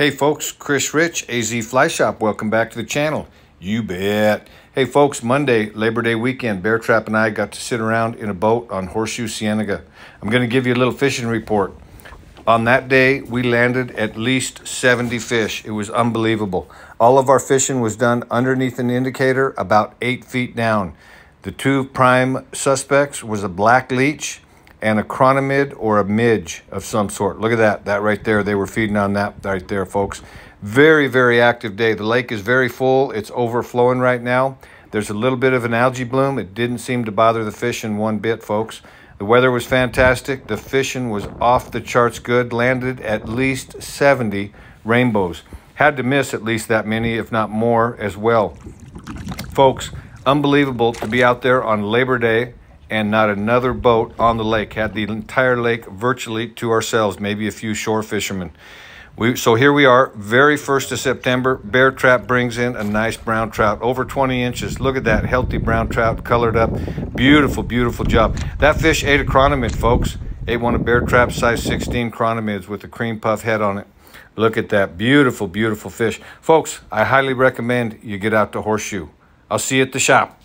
Hey folks, Chris Rich, AZ Fly Shop. Welcome back to the channel. You bet. Hey folks, Monday, Labor Day weekend, Bear Trap and I got to sit around in a boat on Horseshoe Cienega. I'm going to give you a little fishing report. On that day, we landed at least 70 fish. It was unbelievable. All of our fishing was done underneath an indicator about eight feet down. The two prime suspects was a black leech and a chironomid or a midge of some sort. Look at that, that right there. They were feeding on that right there, folks. Very, very active day. The lake is very full. It's overflowing right now. There's a little bit of an algae bloom. It didn't seem to bother the fish in one bit, folks. The weather was fantastic. The fishing was off the charts good. Landed at least 70 rainbows. Had to miss at least that many, if not more, as well. Folks, unbelievable to be out there on Labor Day and not another boat on the lake. Had the entire lake virtually to ourselves, maybe a few shore fishermen. We, so here we are, very first of September. Bear Trap brings in a nice brown trout, over 20 inches. Look at that healthy brown trout, colored up. Beautiful, beautiful job. That fish ate a chronomid, folks. Ate one of Bear Trap size 16 chronomids with a cream puff head on it. Look at that beautiful, beautiful fish. Folks, I highly recommend you get out to Horseshoe. I'll see you at the shop.